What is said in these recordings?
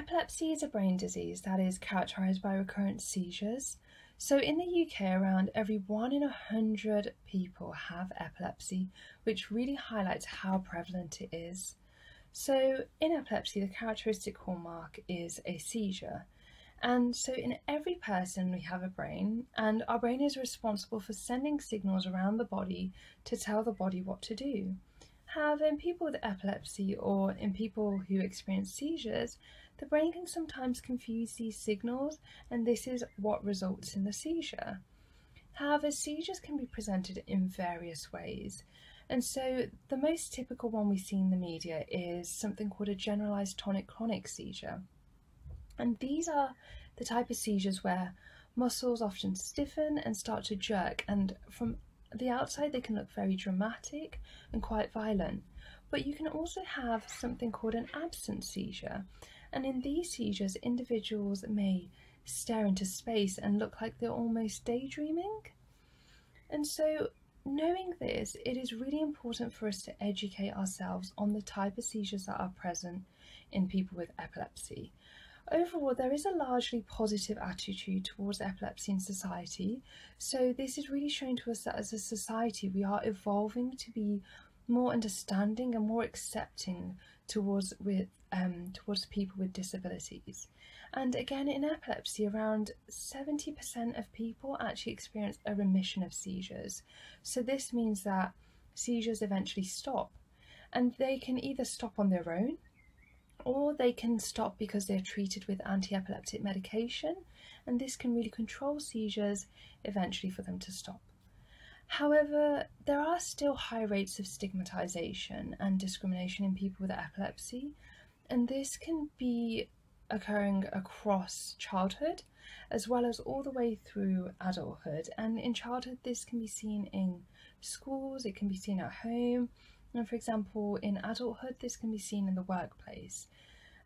Epilepsy is a brain disease that is characterised by recurrent seizures. So in the UK, around every one in a hundred people have epilepsy, which really highlights how prevalent it is. So in epilepsy, the characteristic hallmark is a seizure. And so in every person we have a brain and our brain is responsible for sending signals around the body to tell the body what to do. However, in people with epilepsy or in people who experience seizures, the brain can sometimes confuse these signals and this is what results in the seizure. However, seizures can be presented in various ways. And so the most typical one we see in the media is something called a generalized tonic-clonic seizure. And these are the type of seizures where muscles often stiffen and start to jerk and from the outside they can look very dramatic and quite violent. But you can also have something called an absence seizure and in these seizures individuals may stare into space and look like they're almost daydreaming. And so knowing this, it is really important for us to educate ourselves on the type of seizures that are present in people with epilepsy. Overall, there is a largely positive attitude towards epilepsy in society. So this is really showing to us that as a society, we are evolving to be more understanding and more accepting towards with um, towards people with disabilities. And again, in epilepsy, around 70% of people actually experience a remission of seizures. So this means that seizures eventually stop and they can either stop on their own or they can stop because they're treated with anti-epileptic medication and this can really control seizures eventually for them to stop. However, there are still high rates of stigmatisation and discrimination in people with epilepsy and this can be occurring across childhood as well as all the way through adulthood and in childhood this can be seen in schools, it can be seen at home and for example, in adulthood, this can be seen in the workplace.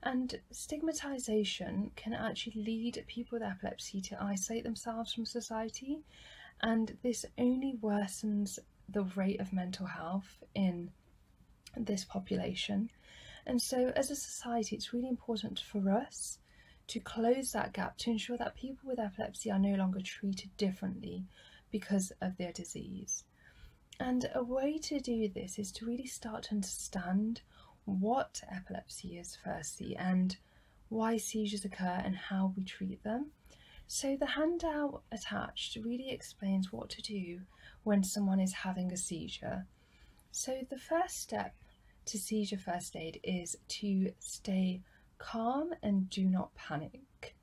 And stigmatization can actually lead people with epilepsy to isolate themselves from society, and this only worsens the rate of mental health in this population. And so, as a society, it's really important for us to close that gap to ensure that people with epilepsy are no longer treated differently because of their disease. And a way to do this is to really start to understand what epilepsy is firstly and why seizures occur and how we treat them. So the handout attached really explains what to do when someone is having a seizure. So the first step to seizure first aid is to stay calm and do not panic.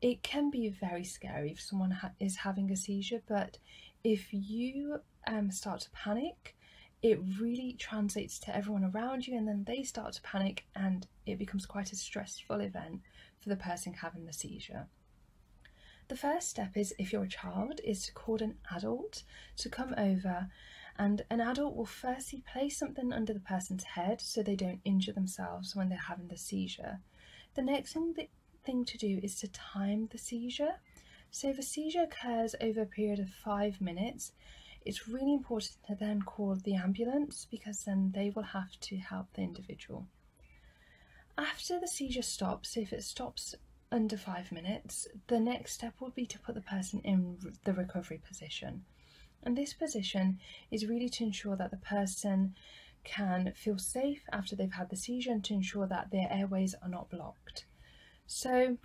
It can be very scary if someone ha is having a seizure, but if you um, start to panic, it really translates to everyone around you and then they start to panic and it becomes quite a stressful event for the person having the seizure. The first step is if you're a child is to call an adult to come over and an adult will firstly place something under the person's head so they don't injure themselves when they're having the seizure. The next thing, thing to do is to time the seizure. So if a seizure occurs over a period of five minutes, it's really important to then call the ambulance because then they will have to help the individual. After the seizure stops, if it stops under five minutes, the next step would be to put the person in the recovery position. And this position is really to ensure that the person can feel safe after they've had the seizure and to ensure that their airways are not blocked. So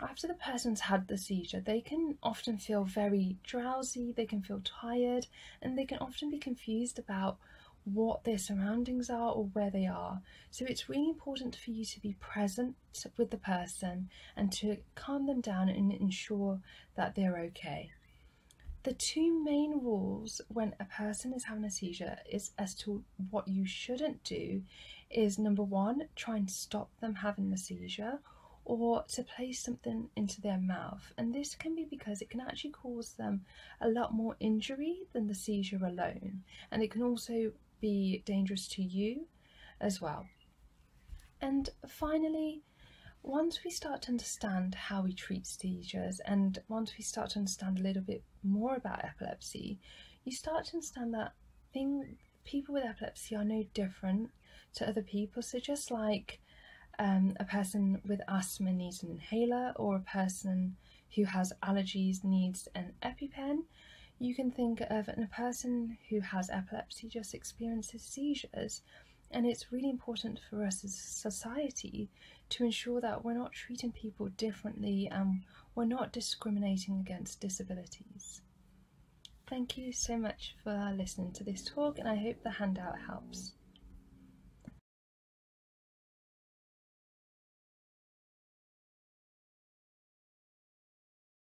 after the person's had the seizure, they can often feel very drowsy, they can feel tired, and they can often be confused about what their surroundings are or where they are. So it's really important for you to be present with the person and to calm them down and ensure that they're okay. The two main rules when a person is having a seizure is as to what you shouldn't do is number one, try and stop them having the seizure or to place something into their mouth and this can be because it can actually cause them a lot more injury than the seizure alone and it can also be dangerous to you as well. And finally, once we start to understand how we treat seizures and once we start to understand a little bit more about epilepsy, you start to understand that thing, people with epilepsy are no different to other people. So just like um, a person with asthma needs an inhaler, or a person who has allergies needs an EpiPen. You can think of a person who has epilepsy just experiences seizures, and it's really important for us as a society to ensure that we're not treating people differently and we're not discriminating against disabilities. Thank you so much for listening to this talk, and I hope the handout helps.